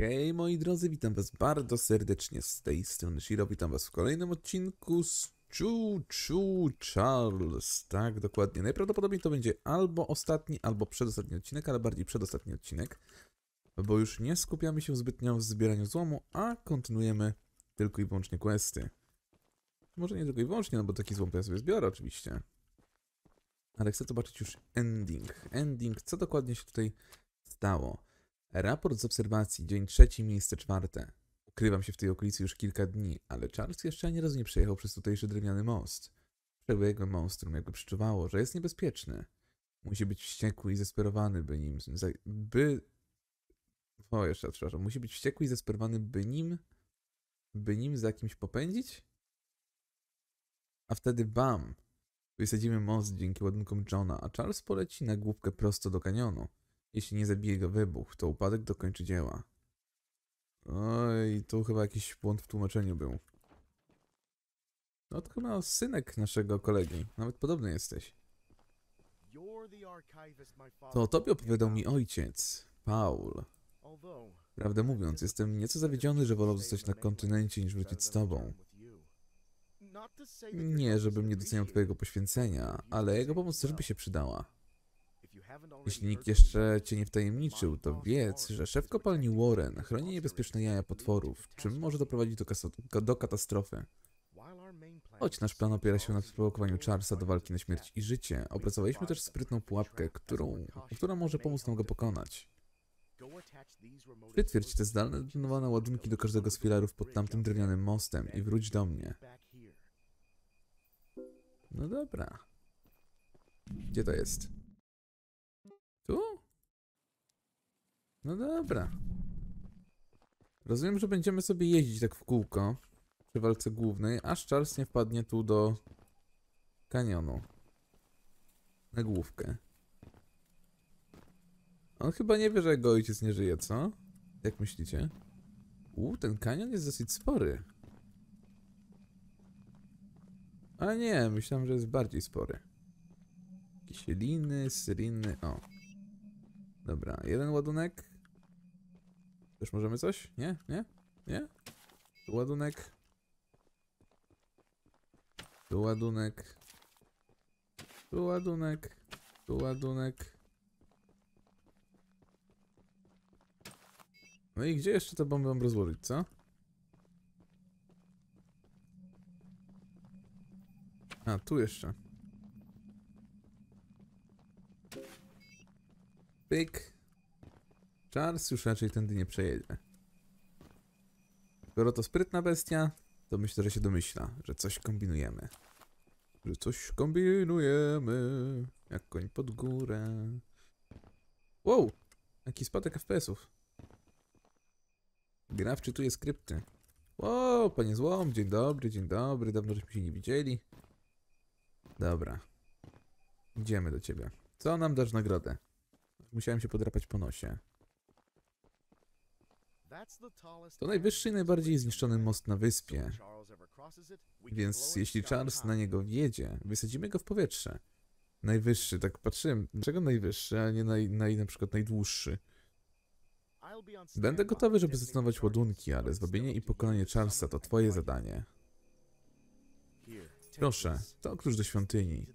Hej moi drodzy, witam was bardzo serdecznie z tej strony Shiro, witam was w kolejnym odcinku z Chu Chu Charles, tak dokładnie. Najprawdopodobniej to będzie albo ostatni, albo przedostatni odcinek, ale bardziej przedostatni odcinek, bo już nie skupiamy się zbytnio w zbieraniu złomu, a kontynuujemy tylko i wyłącznie questy. Może nie tylko i wyłącznie, no bo taki złom to ja sobie zbiorę oczywiście. Ale chcę zobaczyć już ending. Ending, co dokładnie się tutaj stało. Raport z obserwacji, dzień trzeci, miejsce czwarte. Ukrywam się w tej okolicy już kilka dni, ale Charles jeszcze ani razu nie przejechał przez tutejszy drewniany most. Przebiegłe monstrum jakby przeczuwało, że jest niebezpieczny. Musi być wściekły i zesperowany, by nim... by... O, jeszcze przepraszam. Musi być wściekły i zesperowany, by nim... by nim za kimś popędzić? A wtedy bam! Wysadzimy most dzięki ładunkom Johna, a Charles poleci na główkę prosto do kanionu. Jeśli nie zabije go wybuch, to upadek dokończy dzieła. Oj, tu chyba jakiś błąd w tłumaczeniu był. No to chyba synek naszego kolegi. Nawet podobny jesteś. To o tobie opowiadał mi ojciec, Paul. Prawdę mówiąc, jestem nieco zawiedziony, że wolał zostać na kontynencie niż wrócić z tobą. Nie, żebym nie doceniał twojego poświęcenia, ale jego pomoc też by się przydała. Jeśli nikt jeszcze cię nie wtajemniczył, to wiedz, że szef kopalni Warren chroni niebezpieczne jaja potworów, czym może doprowadzić do, do katastrofy. Choć nasz plan opiera się na sprowokowaniu Charlesa do walki na śmierć i życie, opracowaliśmy też sprytną pułapkę, którą, która może pomóc nam go pokonać. Przytwierdź te zdalne ładunki do każdego z filarów pod tamtym drewnianym mostem i wróć do mnie. No dobra. Gdzie to jest? Tu? No dobra. Rozumiem, że będziemy sobie jeździć tak w kółko przy walce głównej, aż Charles nie wpadnie tu do kanionu. Na główkę. On chyba nie wie, że jego ojciec nie żyje, co? Jak myślicie? U, ten kanion jest dosyć spory. A nie, myślałem, że jest bardziej spory. Jakieś liny, syriny, o. Dobra, jeden ładunek. Też możemy coś? Nie? Nie? Nie? Tu ładunek. Tu ładunek. Tu ładunek. Tu ładunek. No i gdzie jeszcze te bomby mam rozłożyć, co? A, tu jeszcze. Pyk. Charles już raczej tędy nie przejedzie. Skoro to sprytna bestia, to myślę, że się domyśla, że coś kombinujemy. Że coś kombinujemy, jak koń pod górę. Wow! Jaki spadek FPS-ów. Gra wczytuje skrypty. Wow, panie złom, dzień dobry, dzień dobry, dawno żeśmy się nie widzieli. Dobra. Idziemy do ciebie. Co nam dasz nagrodę? Musiałem się podrapać po nosie. To najwyższy i najbardziej zniszczony most na wyspie. Więc jeśli Charles na niego wjedzie, wysadzimy go w powietrze. Najwyższy, tak patrzyłem, dlaczego najwyższy, a nie naj, naj, na przykład najdłuższy. Będę gotowy, żeby zdetonować ładunki, ale zwabienie i pokonanie Charlesa to twoje zadanie. Proszę, to klucz do świątyni.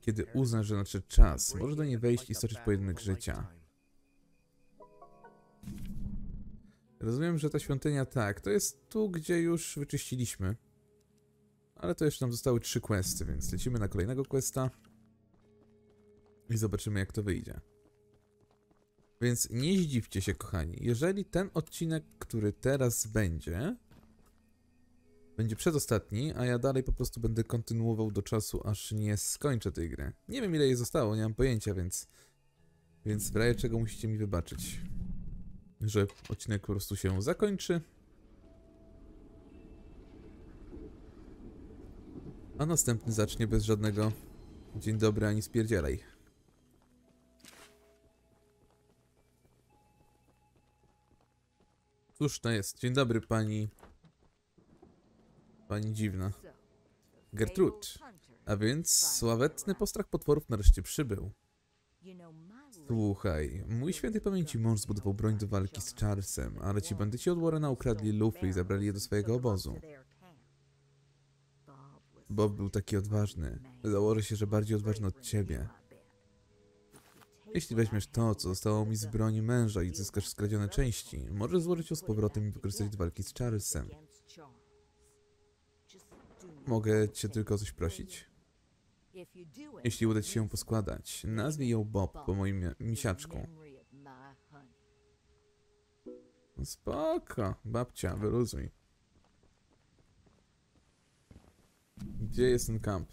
Kiedy uznasz, że nadszedł czas, możesz do niej wejść i stoczyć pojedynek życia. Rozumiem, że ta świątynia tak, to jest tu, gdzie już wyczyściliśmy. Ale to jeszcze nam zostały trzy questy, więc lecimy na kolejnego questa. I zobaczymy, jak to wyjdzie. Więc nie zdziwcie się, kochani. Jeżeli ten odcinek, który teraz będzie, będzie przedostatni, a ja dalej po prostu będę kontynuował do czasu, aż nie skończę tej gry. Nie wiem, ile jej zostało, nie mam pojęcia, więc... Więc w razie czego musicie mi wybaczyć że odcinek po prostu się zakończy. A następny zacznie bez żadnego dzień dobry ani spierdzielaj. Cóż to jest? Dzień dobry pani... Pani dziwna. Gertrud. A więc sławetny postrach potworów nareszcie przybył. Słuchaj, mój świętej pamięci mąż zbudował broń do walki z Charlesem, ale ci bandyci od Warrena ukradli lufy i zabrali je do swojego obozu. Bob był taki odważny. Założę się, że bardziej odważny od ciebie. Jeśli weźmiesz to, co zostało mi z broni męża i zyskasz skradzione części, możesz złożyć ją z powrotem i wykorzystać do walki z Charlesem. Mogę cię tylko coś prosić? Jeśli uda ci się poskładać, nazwij ją Bob po moim misiaczku. Spoko, babcia, wyluzuj. Gdzie jest ten kamp?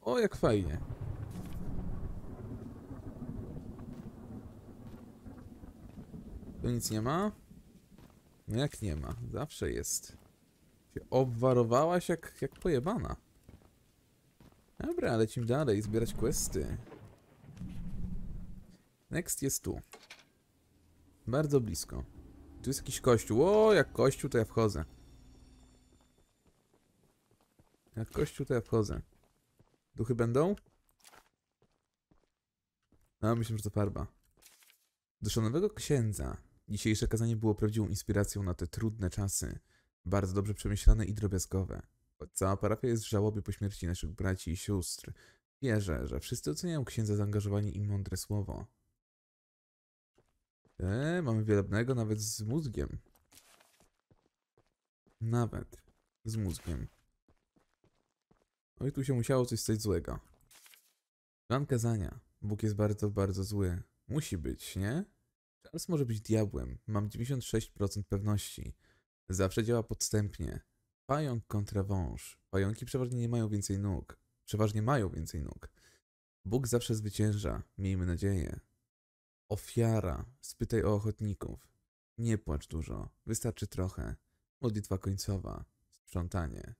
O, jak fajnie. Tu nic nie ma? No jak nie ma? Zawsze jest. Się obwarowałaś jak, jak pojebana. Dobra, lecimy dalej, zbierać questy. Next jest tu. Bardzo blisko. Tu jest jakiś kościół. O, jak kościół, to ja wchodzę. Jak kościół, to ja wchodzę. Duchy będą? No, myślę, że to farba. Do szanownego księdza. Dzisiejsze kazanie było prawdziwą inspiracją na te trudne czasy. Bardzo dobrze przemyślane i drobiazgowe. Cała parafia jest w żałobie po śmierci naszych braci i sióstr, wierzę, że wszyscy oceniają księdza zaangażowanie i mądre słowo. Eee, mamy wielebnego nawet z mózgiem. Nawet z mózgiem. Oj, tu się musiało coś stać złego. Plan kazania. Bóg jest bardzo, bardzo zły. Musi być, nie? Charles może być diabłem. Mam 96% pewności. Zawsze działa podstępnie. Pająk kontra wąż. Pająki przeważnie nie mają więcej nóg. Przeważnie mają więcej nóg. Bóg zawsze zwycięża. Miejmy nadzieję. Ofiara. Spytaj o ochotników. Nie płacz dużo. Wystarczy trochę. Modlitwa końcowa. Sprzątanie.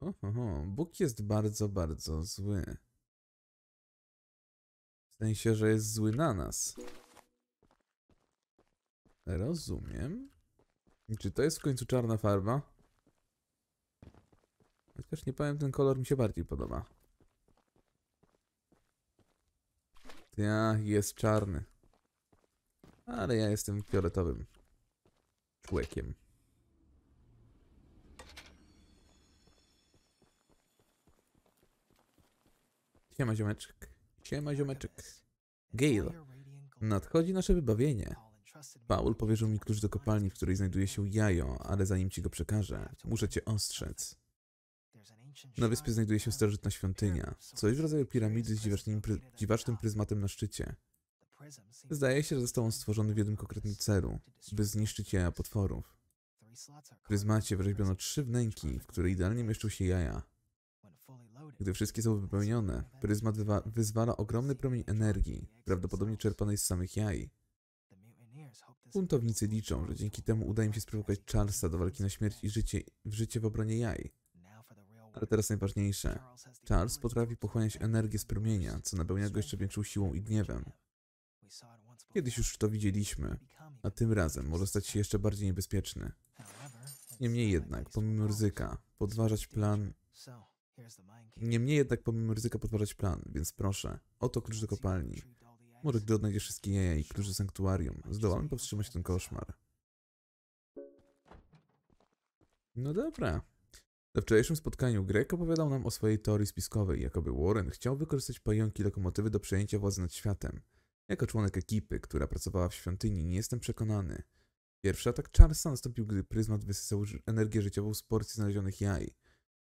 Oho, Bóg jest bardzo, bardzo zły. W sensie, że jest zły na nas. Rozumiem. Czy to jest w końcu czarna farba? Chociaż nie powiem, ten kolor mi się bardziej podoba. Ja, jest czarny. Ale ja jestem fioletowym człowiekiem. Siema ziomeczek. Siema ziomeczek. Gale. Nadchodzi nasze wybawienie. Paul powierzył mi klucz do kopalni, w której znajduje się jajo, ale zanim ci go przekażę, muszę cię ostrzec. Na wyspie znajduje się starożytna świątynia, coś w rodzaju piramidy z dziwacznym, pry dziwacznym pryzmatem na szczycie. Zdaje się, że został on stworzony w jednym konkretnym celu, by zniszczyć jaja potworów. W pryzmacie wyrzeźbiono trzy wnęki, w które idealnie mieszczą się jaja. Gdy wszystkie są wypełnione, pryzmat wyzwala ogromny promień energii, prawdopodobnie czerpanej z samych jaj. Buntownicy liczą, że dzięki temu uda im się sprowokować Charlesa do walki na śmierć i życie w życie w obronie jaj. Ale teraz najważniejsze. Charles potrafi pochłaniać energię z promienia, co napełnia go jeszcze większą siłą i gniewem. Kiedyś już to widzieliśmy, a tym razem może stać się jeszcze bardziej niebezpieczny. Niemniej jednak, pomimo ryzyka, podważać plan... Niemniej jednak, pomimo ryzyka podważać plan, więc proszę, oto klucz do kopalni. Może gdy odnajdziesz wszystkie jaja i klucz do sanktuarium, zdołamy powstrzymać ten koszmar. No dobra. Na wczorajszym spotkaniu Greg opowiadał nam o swojej teorii spiskowej, jakoby Warren chciał wykorzystać pająki lokomotywy do przejęcia władzy nad światem. Jako członek ekipy, która pracowała w świątyni, nie jestem przekonany. Pierwszy atak Charlesa nastąpił, gdy pryzmat wysysał energię życiową z porcji znalezionych jaj.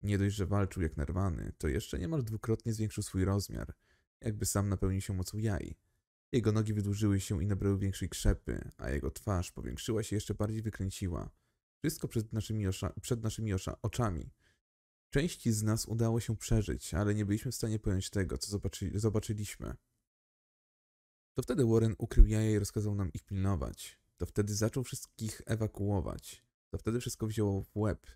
Nie dość, że walczył jak narwany, to jeszcze niemal dwukrotnie zwiększył swój rozmiar, jakby sam napełnił się mocą jaj. Jego nogi wydłużyły się i nabrały większej krzepy, a jego twarz powiększyła się jeszcze bardziej wykręciła. Wszystko przed naszymi, przed naszymi oczami. Części z nas udało się przeżyć, ale nie byliśmy w stanie pojąć tego, co zobaczy- zobaczyliśmy. To wtedy Warren ukrył jaja i rozkazał nam ich pilnować. To wtedy zaczął wszystkich ewakuować. To wtedy wszystko wzięło w łeb.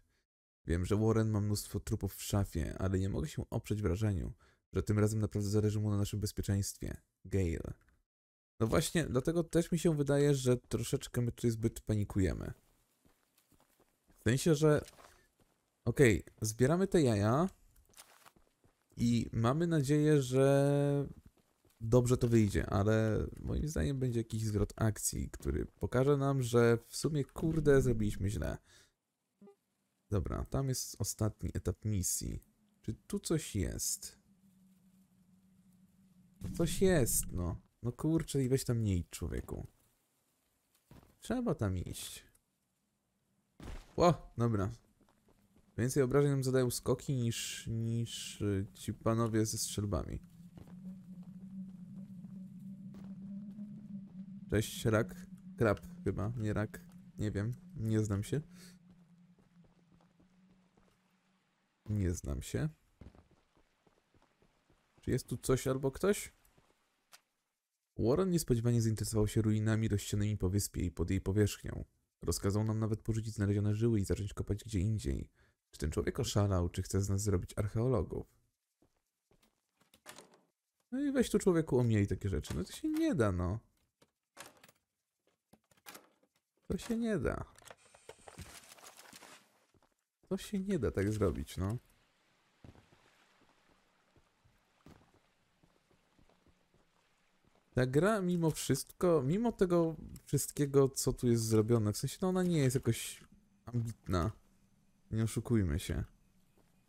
Wiem, że Warren ma mnóstwo trupów w szafie, ale nie mogę się oprzeć wrażeniu, że tym razem naprawdę zależy mu na naszym bezpieczeństwie. Gale. No właśnie, dlatego też mi się wydaje, że troszeczkę my tutaj zbyt panikujemy. W sensie, że okej, zbieramy te jaja i mamy nadzieję, że dobrze to wyjdzie, ale moim zdaniem będzie jakiś zwrot akcji, który pokaże nam, że w sumie kurde zrobiliśmy źle. Dobra, tam jest ostatni etap misji. Czy tu coś jest? Coś jest, no. No kurczę i weź tam nie idź, człowieku. Trzeba tam iść. O, dobra. Więcej obrażeń nam zadają skoki niż, niż y, ci panowie ze strzelbami. Cześć, rak. Krab chyba, nie rak. Nie wiem, nie znam się. Nie znam się. Czy jest tu coś albo ktoś? Warren niespodziewanie zainteresował się ruinami rozsianymi po wyspie i pod jej powierzchnią. Rozkazał nam nawet porzucić znalezione żyły i zacząć kopać gdzie indziej. Czy ten człowiek oszalał, czy chce z nas zrobić archeologów? No i weź tu człowieku omijaj takie rzeczy. No to się nie da, no. To się nie da. To się nie da tak zrobić, no. Ta gra mimo wszystko, mimo tego wszystkiego, co tu jest zrobione, w sensie no ona nie jest jakoś ambitna. Nie oszukujmy się.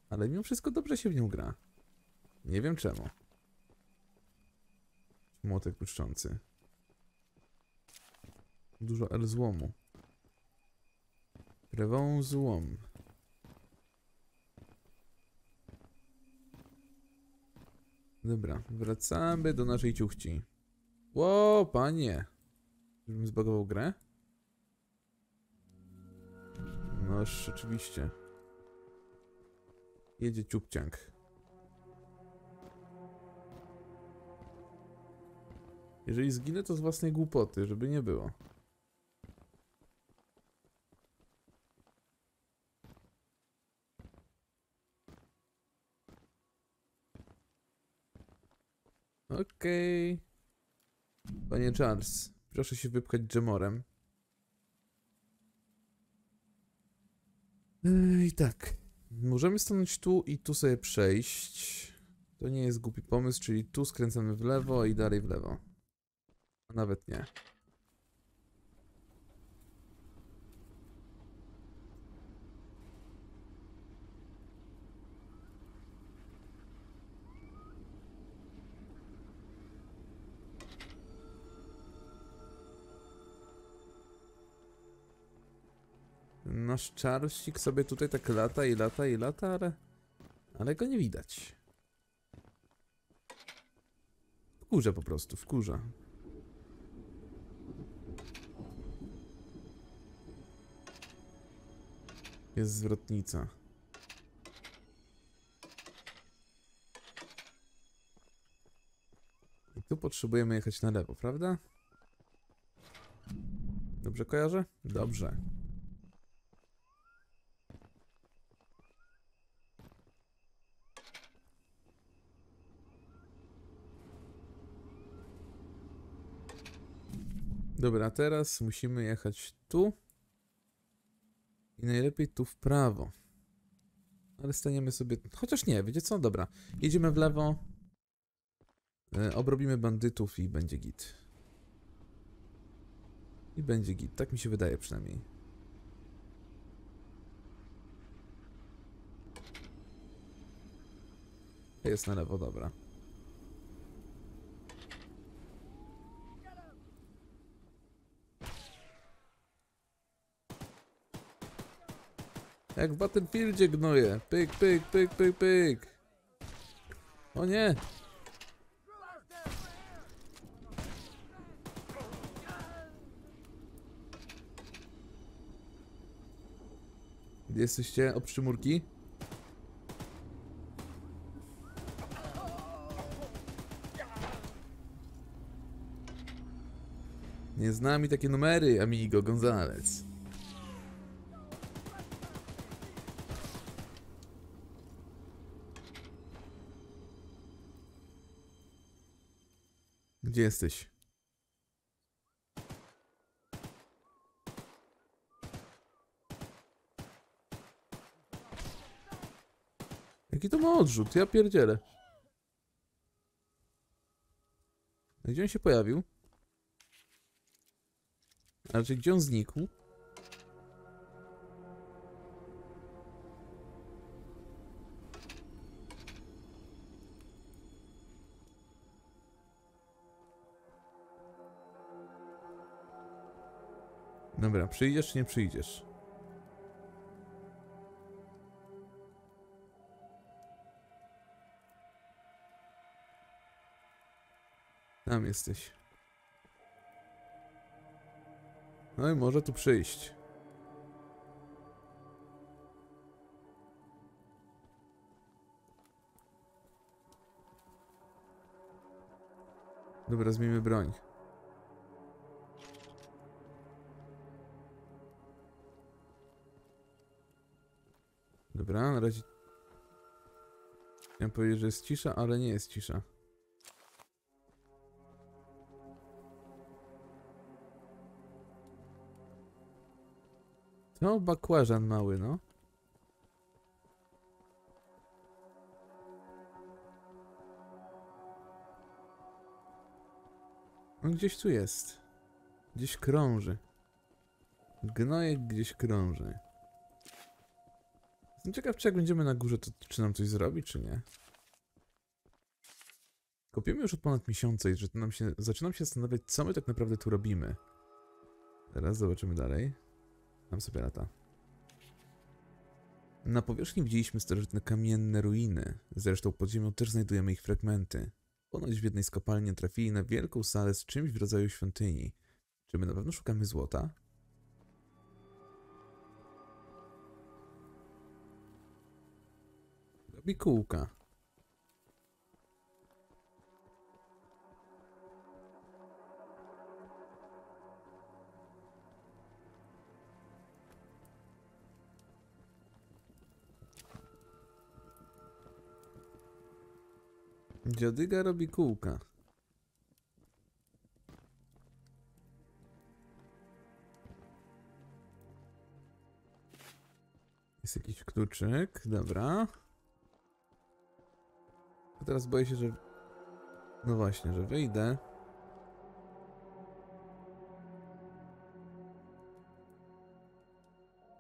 Ale mimo wszystko dobrze się w nią gra. Nie wiem czemu. Młotek błyszczący. Dużo L złomu. Krewą złom. Dobra, wracamy do naszej ciuchci. Ło, panie. Żebym zbagował grę? Noż, oczywiście. Jedzie ciupciank. Jeżeli zginę, to z własnej głupoty, żeby nie było. Okej. Panie Charles, proszę się wypchać dżemorem. I tak. Możemy stanąć tu i tu sobie przejść. To nie jest głupi pomysł, czyli tu skręcamy w lewo i dalej w lewo. A nawet nie. Nasz czarścik sobie tutaj tak lata i lata i lata, ale... Ale go nie widać. Wkurza po prostu, wkurza. Jest zwrotnica. I tu potrzebujemy jechać na lewo, prawda? Dobrze kojarzę? Dobrze. Dobra, teraz musimy jechać tu. I najlepiej tu w prawo. Ale staniemy sobie. Chociaż nie, wiecie co? Dobra. Jedziemy w lewo. E, obrobimy bandytów i będzie git. I będzie git. Tak mi się wydaje przynajmniej. Jest na lewo, dobra. Jak w Battlefieldzie gnoje. Pyk, pyk, pyk, pyk, pyk. O nie! Gdzie jesteście, obszymurki? Nie z nami takie numery, amigo Gonzales. Gdzie jesteś? Jaki to ma odrzut? Ja pierdzielę. Gdzie on się pojawił? A raczej gdzie on znikł? Dobra, przyjdziesz czy nie przyjdziesz? Tam jesteś. No i może tu przyjść. Dobra, zmienimy broń. Dobra, na razie... Chciałem powiedzieć, że jest cisza, ale nie jest cisza. To bakłażan mały, no. On gdzieś tu jest. Gdzieś krąży. Gnojek gdzieś krąży. Jestem ciekaw, czy jak będziemy na górze, to czy nam coś zrobi, czy nie. Kopiemy już od ponad miesiąca i że nam się, zaczynam się zastanawiać, co my tak naprawdę tu robimy. Teraz zobaczymy dalej. Tam sobie lata. Na powierzchni widzieliśmy starożytne kamienne ruiny. Zresztą pod ziemią też znajdujemy ich fragmenty. Ponoć w jednej z kopalni trafili na wielką salę z czymś w rodzaju świątyni. Czy my na pewno szukamy złota? Robi kółka. Dziadyga robi kółka. Jest jakiś kluczyk, dobra. Teraz boję się, że... No właśnie, że wyjdę.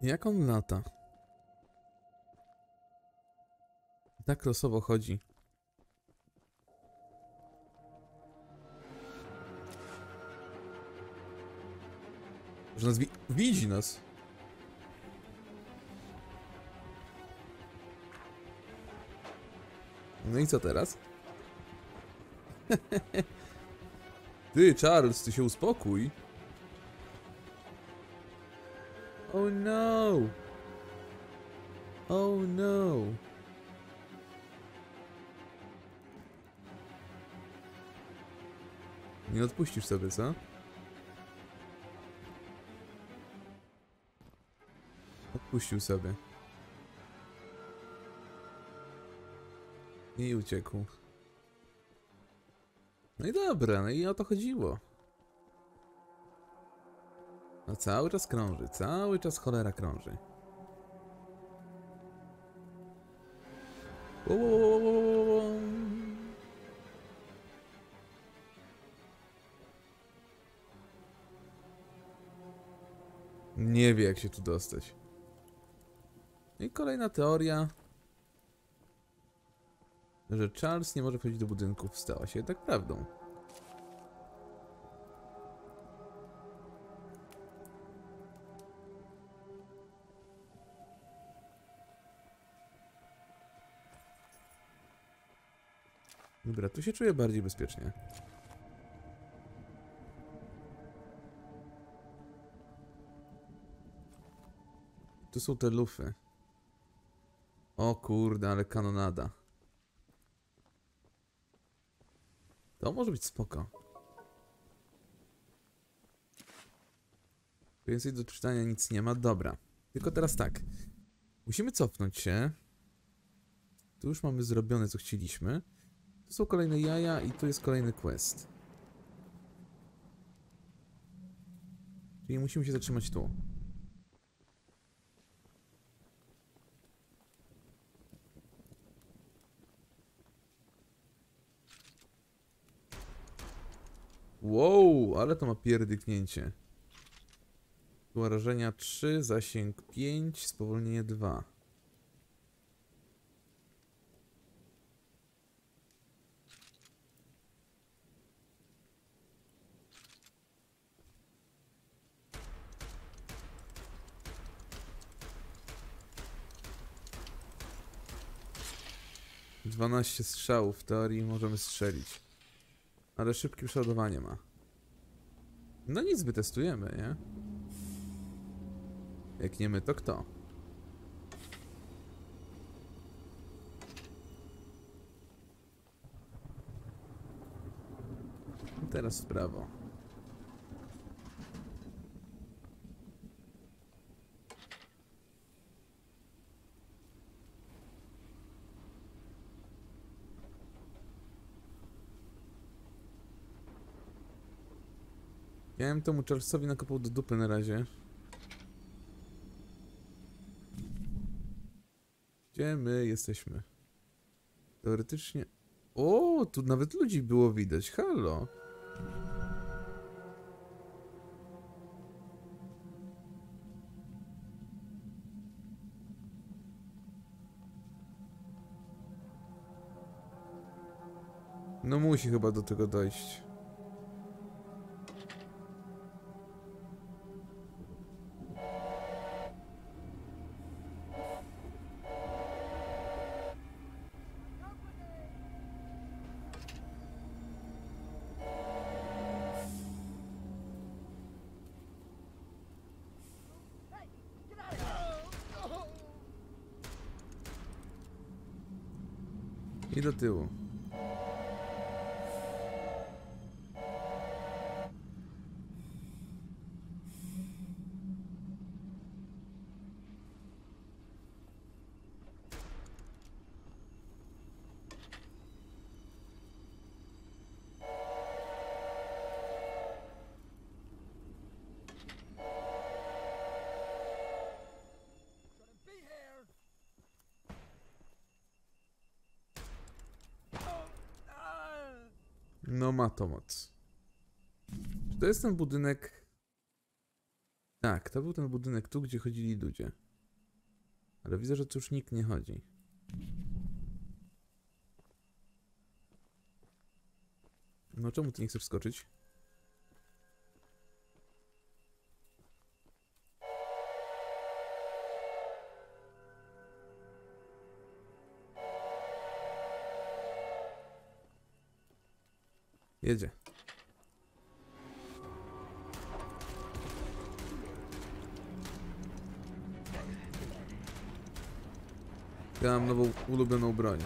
Jak on lata? Tak losowo chodzi. Że nas wi widzi nas. No i co teraz? Ty, Charles, ty się uspokój. Oh no. Oh no. Nie odpuścisz sobie, co? Odpuścił sobie. I uciekł. No i dobra, no i o to chodziło. No cały czas krąży, cały czas cholera krąży. Nie wie jak się tu dostać. I kolejna teoria, że Charles nie może wchodzić do budynków, stała się jednak prawdą. Dobra, tu się czuję bardziej bezpiecznie. Tu są te lufy. O kurde, ale kanonada. To może być spoko. Więcej do czytania nic nie ma. Dobra. Tylko teraz tak. Musimy cofnąć się. Tu już mamy zrobione, co chcieliśmy. Tu są kolejne jaja i tu jest kolejny quest. Czyli musimy się zatrzymać tu. Wow, ale to ma pierdyknięcie. Wrażenia 3, zasięg 5, spowolnienie 2. Dwanaście strzałów w teorii możemy strzelić. Ale szybkie przeładowanie ma. No nic, wytestujemy, nie? Jak nie my, to kto? Teraz w prawo. Ja bym temu Charlesowi nakopał do dupy na razie. Gdzie my jesteśmy? Teoretycznie... O, tu nawet ludzi było widać. Halo. No musi chyba do tego dojść. Tyłu. No ma to moc. Czy to jest ten budynek? Tak, to był ten budynek tu, gdzie chodzili ludzie. Ale widzę, że tu już nikt nie chodzi. No czemu ty nie chcesz wskoczyć? Ja mam nową ulubioną broń.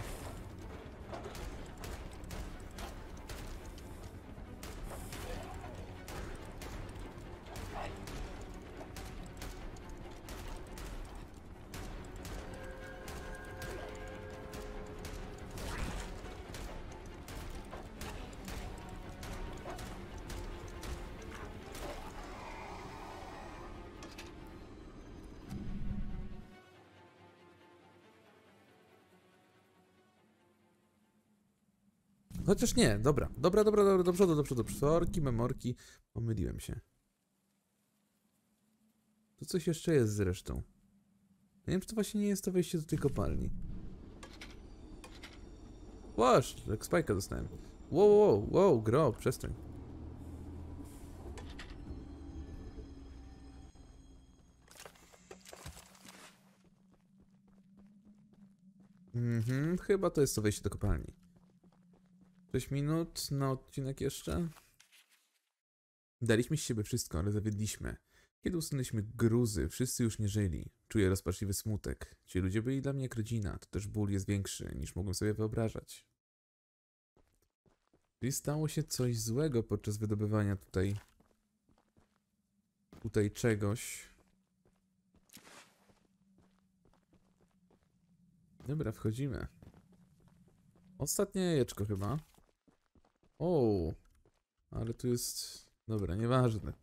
Chociaż nie, dobra. Dobra, dobra, dobra, do przodu, do przodu. Sorki, memorki. Pomyliłem się. Tu coś jeszcze jest zresztą. Nie wiem, czy to właśnie nie jest to wejście do tej kopalni. Łaż, jak spajka dostałem. Wow, wow, wow, gro, przestań. Mhm, chyba to jest to wejście do kopalni. 6 minut na odcinek jeszcze. Daliśmy z siebie wszystko, ale zawiedliśmy. Kiedy usunęliśmy gruzy, wszyscy już nie żyli. Czuję rozpaczliwy smutek. Ci ludzie byli dla mnie jak rodzina, to też ból jest większy niż mogłem sobie wyobrażać. Czyli stało się coś złego podczas wydobywania tutaj... Tutaj czegoś. Dobra, wchodzimy. Ostatnie jajeczko chyba. O, ale tu jest. Dobra, nieważne.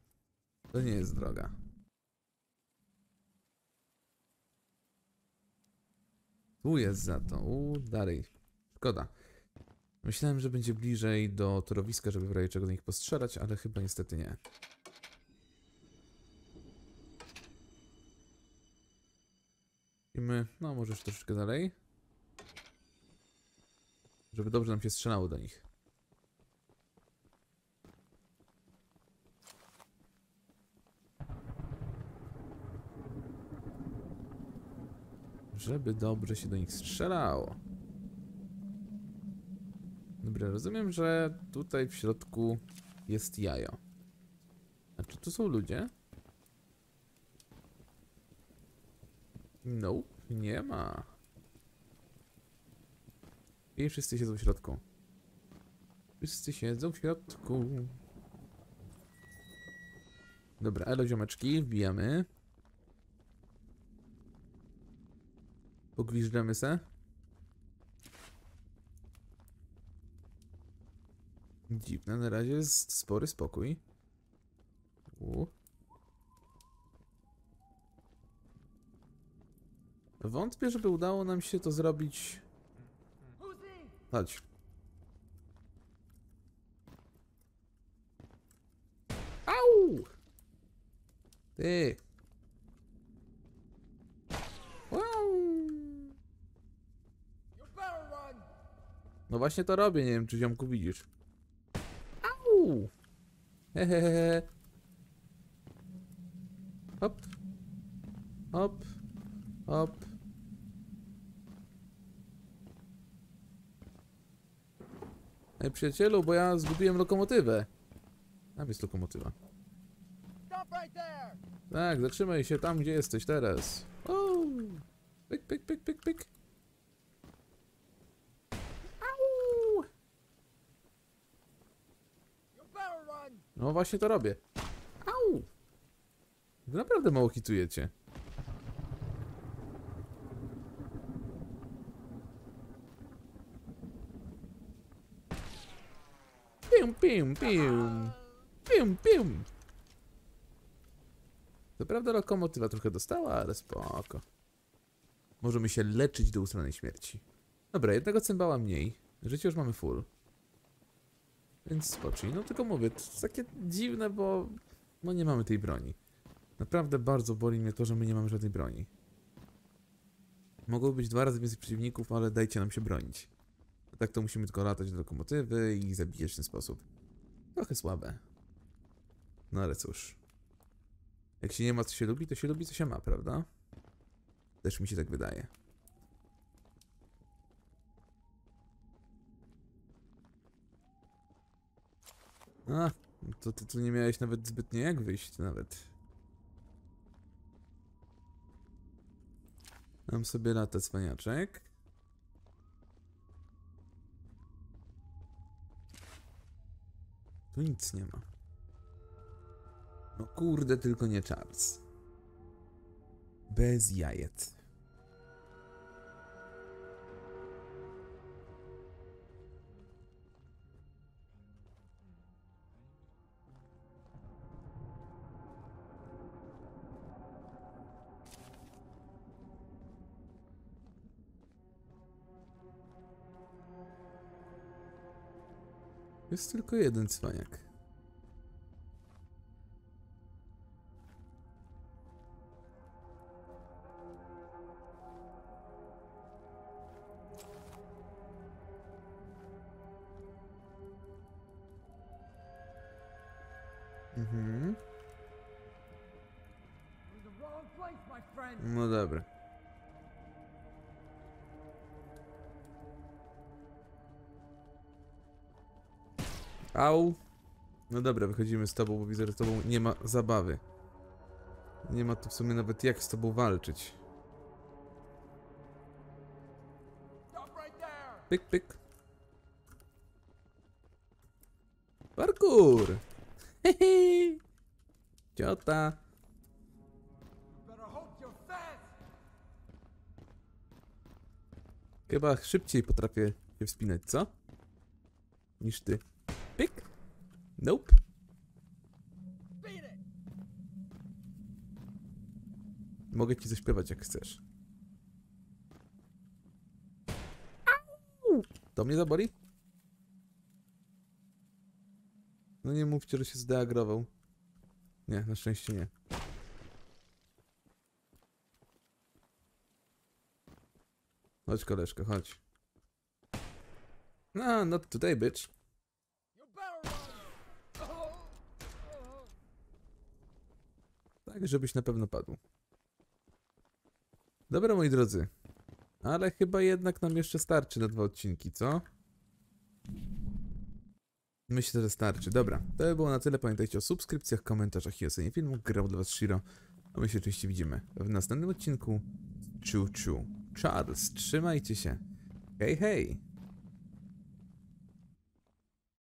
To nie jest droga. Tu jest za to. U, dalej. Szkoda. Myślałem, że będzie bliżej do torowiska, żeby w razie czego do nich postrzelać, ale chyba niestety nie. I my, no może już troszeczkę dalej. Żeby dobrze nam się strzelało do nich. Żeby dobrze się do nich strzelało. Dobra, rozumiem, że tutaj w środku jest jajo. A czy tu są ludzie? Nope, nie ma. I wszyscy siedzą w środku. Wszyscy siedzą w środku. Dobra, elo ziomeczki, wbijamy. Pogwiżdżamy se. Dziwne, na razie jest spory spokój. U. Wątpię, żeby udało nam się to zrobić. Chodź. Au! Ty. Wow. No właśnie to robię, nie wiem czy ziomku widzisz. Au! Hehehe. Hop. Hop. Hop. Ej, przyjacielu, bo ja zgubiłem lokomotywę. Tam jest lokomotywa. Tak, zatrzymaj się tam, gdzie jesteś teraz. O! Pyk, pyk, pyk, pyk, pyk. No właśnie to robię. Au! Wy naprawdę mało hitujecie. Pium, pium, pium. Pium, pium. Co prawda lokomotywa trochę dostała, ale spoko. Możemy się leczyć do ustranej śmierci. Dobra, jednego cymbała mniej. Życie już mamy full. Więc spocznij. No tylko mówię, to jest takie dziwne, bo no nie mamy tej broni. Naprawdę bardzo boli mnie to, że my nie mamy żadnej broni. Mogło być dwa razy więcej przeciwników, ale dajcie nam się bronić. A tak to musimy tylko latać do lokomotywy i zabijać w ten sposób. Trochę słabe. No ale cóż. Jak się nie ma, co się lubi, to się lubi, co się ma, prawda? Też mi się tak wydaje. A, to ty tu nie miałeś nawet zbytnio jak wyjść, nawet. Mam sobie latę cwaniaczek. Tu nic nie ma. No kurde, tylko nie Charles. Bez jajet. Jest tylko jeden cwaniak. Mhm. No dobra. Au. No dobra, wychodzimy z tobą, bo widzę, że z tobą nie ma zabawy. Nie ma tu w sumie nawet jak z tobą walczyć. Pyk, pyk. Parkour! Hehe. Ciota. Chyba szybciej potrafię się wspinać, co? Niż ty. Nope. Mogę ci zaśpiewać jak chcesz. To mnie zaboli? No nie mówcie, że się zdeagrował. Nie, na szczęście nie. Chodź koleżko, chodź. No, not today, bitch. Tak, żebyś na pewno padł. Dobra, moi drodzy. Ale chyba jednak nam jeszcze starczy na dwa odcinki, co? Myślę, że starczy. Dobra, to by było na tyle. Pamiętajcie o subskrypcjach, komentarzach i ocenie filmu. Grał dla was Shiro. A my się oczywiście widzimy w następnym odcinku. Ciu, ciu. Charles, trzymajcie się. Hej, hej!